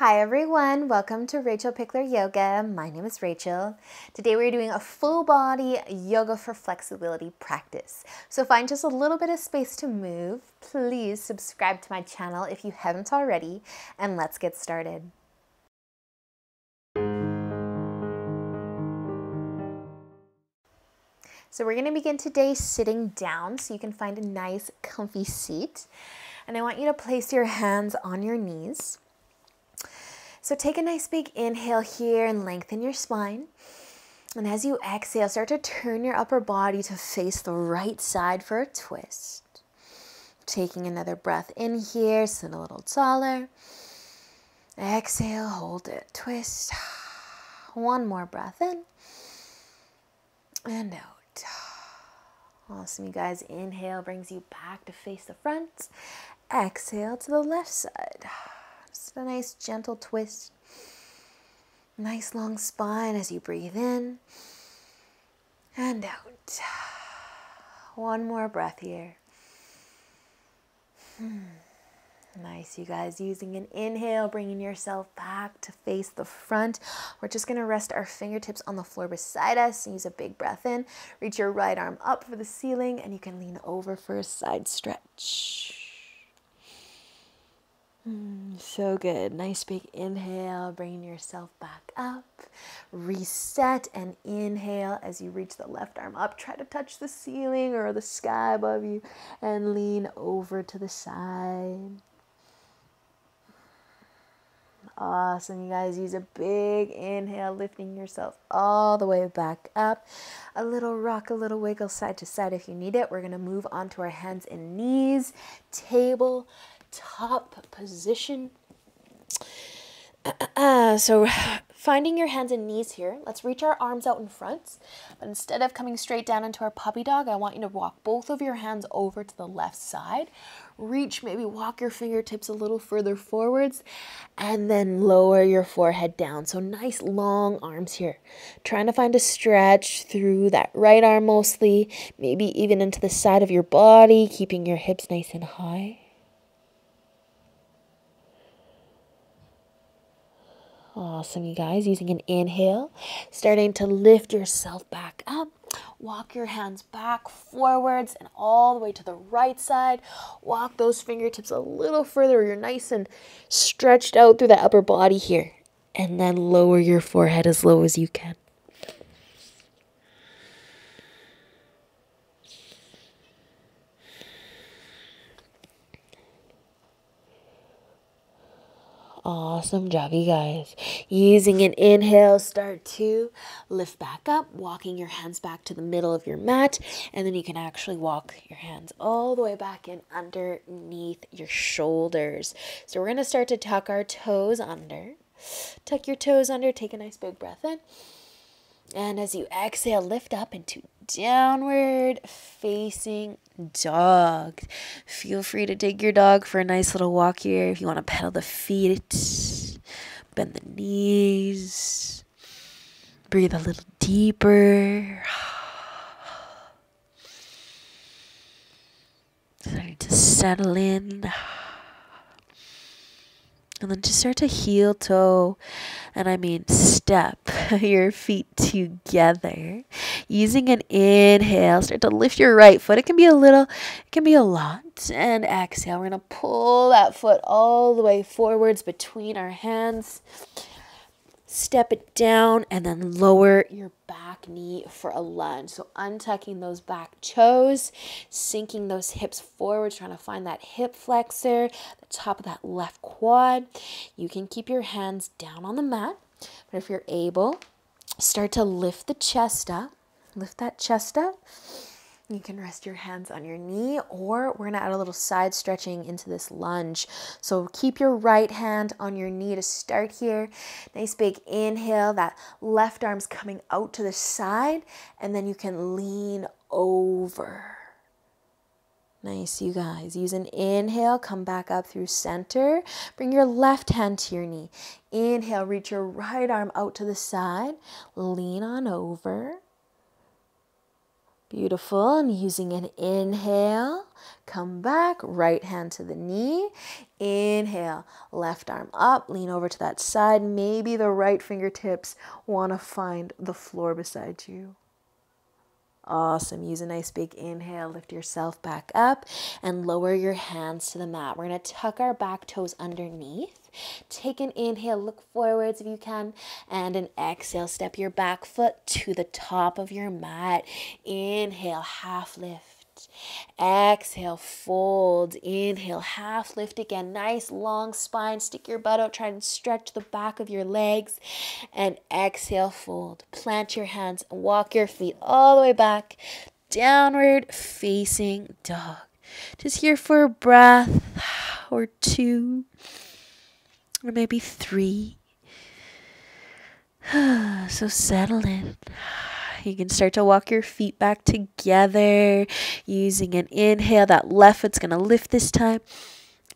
Hi everyone, welcome to Rachel Pichler Yoga. My name is Rachel. Today we're doing a full body yoga for flexibility practice. So find just a little bit of space to move. Please subscribe to my channel if you haven't already, and let's get started. So we're going to begin today sitting down so you can find a nice comfy seat. And I want you to place your hands on your knees. So take a nice big inhale here and lengthen your spine. And as you exhale, start to turn your upper body to face the right side for a twist. Taking another breath in here, sit a little taller. Exhale, hold it, twist. One more breath in and out. Awesome, you guys. Inhale brings you back to face the front. Exhale to the left side. Just a nice gentle twist. Nice long spine as you breathe in and out. One more breath here. Hmm. Nice, you guys. Using an inhale, bringing yourself back to face the front. We're just going to rest our fingertips on the floor beside us. Use a big breath in. Reach your right arm up for the ceiling, and you can lean over for a side stretch. Mm, so good. Nice big inhale, bringing yourself back up. Reset and inhale as you reach the left arm up. Try to touch the ceiling or the sky above you and lean over to the side. Awesome, you guys. Use a big inhale, lifting yourself all the way back up. A little rock, a little wiggle side to side if you need it. We're going to move on to our hands and knees, table, top position. Uh, so finding your hands and knees here, let's reach our arms out in front. But instead of coming straight down into our puppy dog, I want you to walk both of your hands over to the left side. Reach, maybe walk your fingertips a little further forwards and then lower your forehead down. So nice long arms here. Trying to find a stretch through that right arm mostly, maybe even into the side of your body, keeping your hips nice and high. Awesome, you guys. Using an inhale, starting to lift yourself back up. Walk your hands back, forwards, and all the way to the right side. Walk those fingertips a little further. You're nice and stretched out through the upper body here. And then lower your forehead as low as you can. Awesome job, you guys. Using an inhale, start to lift back up, walking your hands back to the middle of your mat, and then you can actually walk your hands all the way back in underneath your shoulders. So we're going to start to tuck our toes under. Tuck your toes under, take a nice big breath in. And as you exhale, lift up into downward facing dog. Feel free to take your dog for a nice little walk here. If you want to pedal the feet, bend the knees, breathe a little deeper. Starting to settle in. And then just start to heel toe, and I mean step your feet together. Using an inhale, start to lift your right foot. It can be a little, it can be a lot. And exhale, we're going to pull that foot all the way forwards between our hands step it down and then lower your back knee for a lunge. So untucking those back toes, sinking those hips forward, trying to find that hip flexor, the top of that left quad. You can keep your hands down on the mat, but if you're able, start to lift the chest up. Lift that chest up you can rest your hands on your knee, or we're gonna add a little side stretching into this lunge. So keep your right hand on your knee to start here. Nice big inhale, that left arm's coming out to the side, and then you can lean over. Nice, you guys. Use an inhale, come back up through center. Bring your left hand to your knee. Inhale, reach your right arm out to the side. Lean on over. Beautiful. And using an inhale, come back, right hand to the knee. Inhale, left arm up, lean over to that side. Maybe the right fingertips want to find the floor beside you. Awesome. Use a nice big inhale. Lift yourself back up and lower your hands to the mat. We're going to tuck our back toes underneath. Take an inhale, look forwards if you can, and an exhale. Step your back foot to the top of your mat. Inhale, half lift. Exhale, fold. Inhale, half lift again. Nice long spine. Stick your butt out. Try and stretch the back of your legs. And exhale, fold. Plant your hands and walk your feet all the way back. Downward facing dog. Just here for a breath or two, or maybe three. so settle in. You can start to walk your feet back together using an inhale. That left foot's going to lift this time.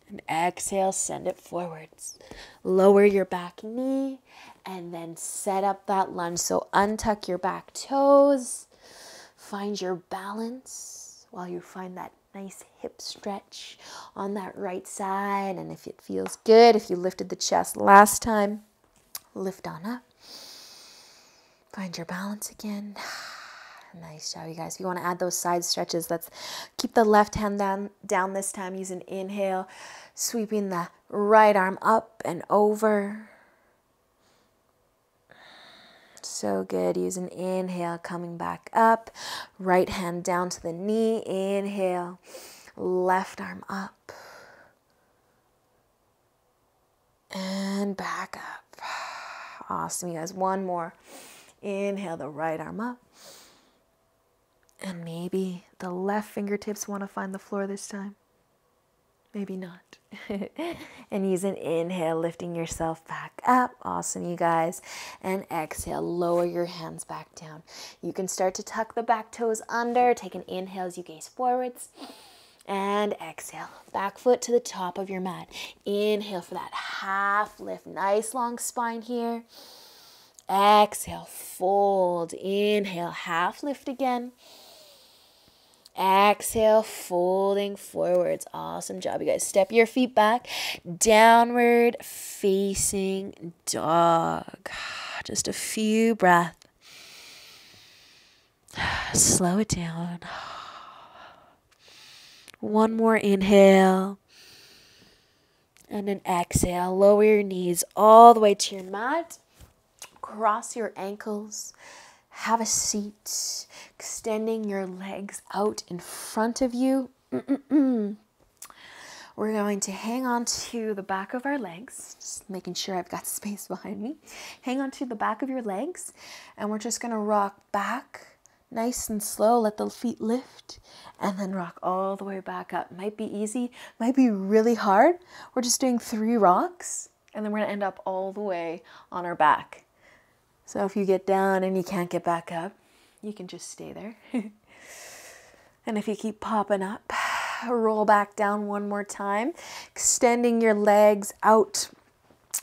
And exhale, send it forwards. Lower your back knee and then set up that lunge. So untuck your back toes. Find your balance while you find that nice hip stretch on that right side. And if it feels good, if you lifted the chest last time, lift on up. Find your balance again. Nice job, you guys. If you want to add those side stretches, let's keep the left hand down, down this time. Use an inhale, sweeping the right arm up and over. So good. Use an inhale, coming back up. Right hand down to the knee. Inhale, left arm up. And back up. Awesome, you guys. One more. Inhale the right arm up. And maybe the left fingertips want to find the floor this time. Maybe not. and use an inhale, lifting yourself back up. Awesome, you guys. And exhale, lower your hands back down. You can start to tuck the back toes under. Take an inhale as you gaze forwards. And exhale, back foot to the top of your mat. Inhale for that half lift. Nice long spine here. Exhale, fold. Inhale, half lift again. Exhale, folding forwards. Awesome job, you guys. Step your feet back. Downward facing dog. Just a few breaths. Slow it down. One more inhale. And an exhale. Lower your knees all the way to your mat cross your ankles, have a seat, extending your legs out in front of you. We're going to hang on to the back of our legs, just making sure I've got space behind me. Hang on to the back of your legs, and we're just going to rock back nice and slow. Let the feet lift, and then rock all the way back up. Might be easy, might be really hard. We're just doing three rocks, and then we're going to end up all the way on our back. So if you get down and you can't get back up, you can just stay there. and if you keep popping up, roll back down one more time, extending your legs out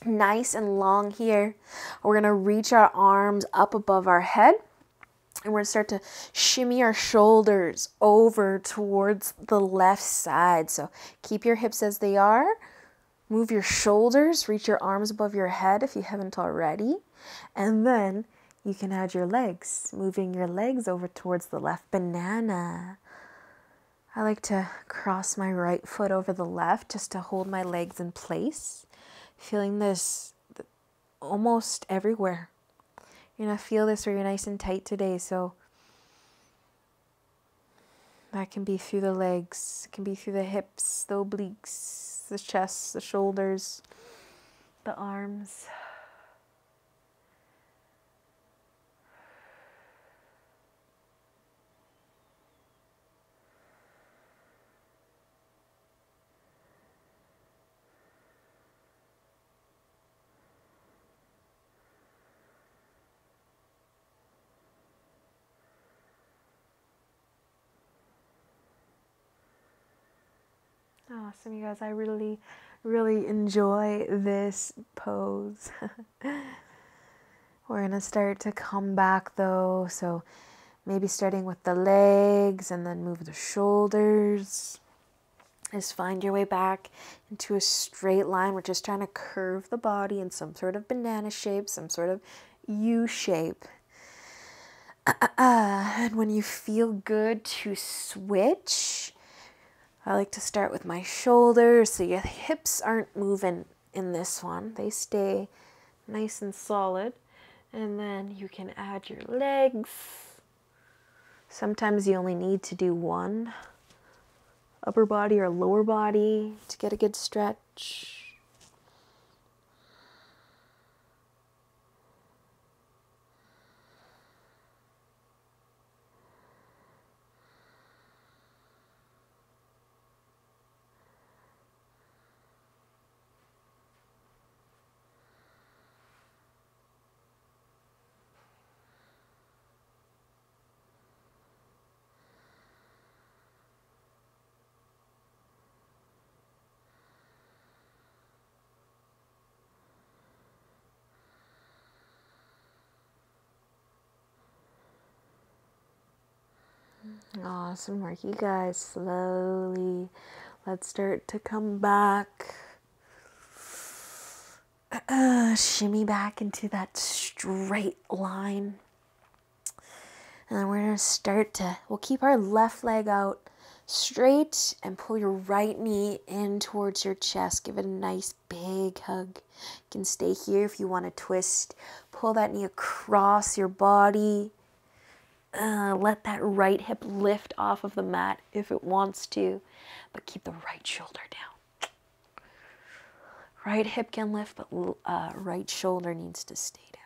nice and long here. We're going to reach our arms up above our head. And we're going to start to shimmy our shoulders over towards the left side. So keep your hips as they are. Move your shoulders, reach your arms above your head if you haven't already. And then you can add your legs, moving your legs over towards the left banana. I like to cross my right foot over the left just to hold my legs in place. Feeling this almost everywhere. You're going to feel this where you're nice and tight today. So that can be through the legs, it can be through the hips, the obliques, the chest, the shoulders, the arms. Awesome, you guys. I really, really enjoy this pose. We're going to start to come back though. So Maybe starting with the legs and then move the shoulders. Just find your way back into a straight line. We're just trying to curve the body in some sort of banana shape, some sort of U shape. Uh, uh, uh. And when you feel good to switch, I like to start with my shoulders so your hips aren't moving in this one, they stay nice and solid. And then you can add your legs. Sometimes you only need to do one upper body or lower body to get a good stretch. Awesome work, you guys. Slowly, let's start to come back. Uh, shimmy back into that straight line. And then we're going to start to, we'll keep our left leg out straight and pull your right knee in towards your chest. Give it a nice big hug. You can stay here if you want to twist. Pull that knee across your body uh, let that right hip lift off of the mat if it wants to, but keep the right shoulder down. Right hip can lift, but uh, right shoulder needs to stay down.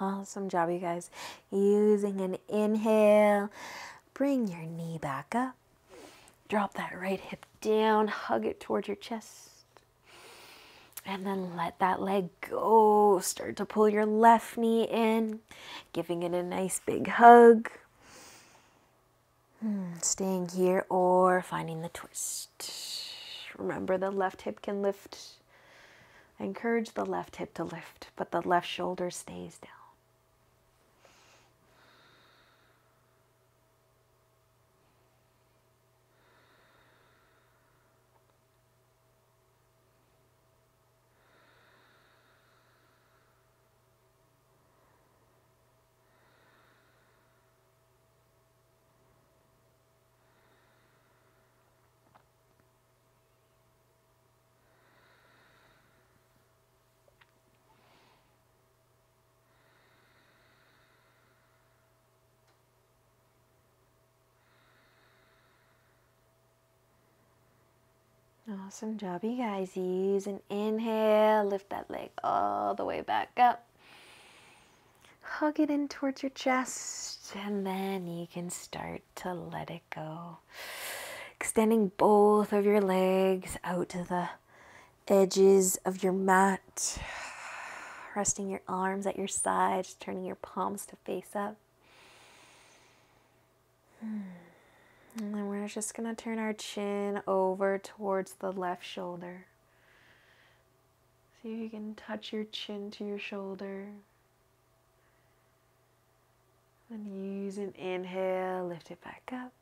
Awesome job, you guys. Using an inhale, bring your knee back up. Drop that right hip down, hug it towards your chest. And then let that leg go. Start to pull your left knee in, giving it a nice big hug. Hmm, staying here or finding the twist. Remember, the left hip can lift. encourage the left hip to lift, but the left shoulder stays down. Awesome job, you guys. Use an inhale, lift that leg all the way back up. Hug it in towards your chest, and then you can start to let it go. Extending both of your legs out to the edges of your mat. Resting your arms at your sides, turning your palms to face up. Hmm. And then we're just going to turn our chin over towards the left shoulder. See if you can touch your chin to your shoulder. And use an inhale, lift it back up.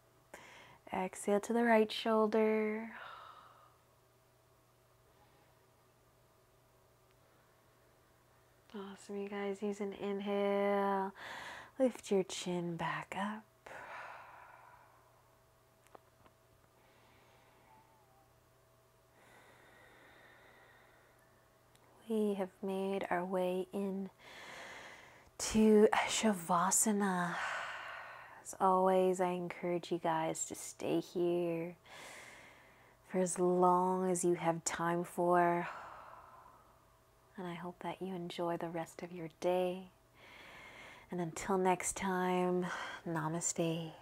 Exhale to the right shoulder. Awesome, you guys. Use an inhale, lift your chin back up. We have made our way in to Shavasana. As always, I encourage you guys to stay here for as long as you have time for. And I hope that you enjoy the rest of your day. And until next time, namaste.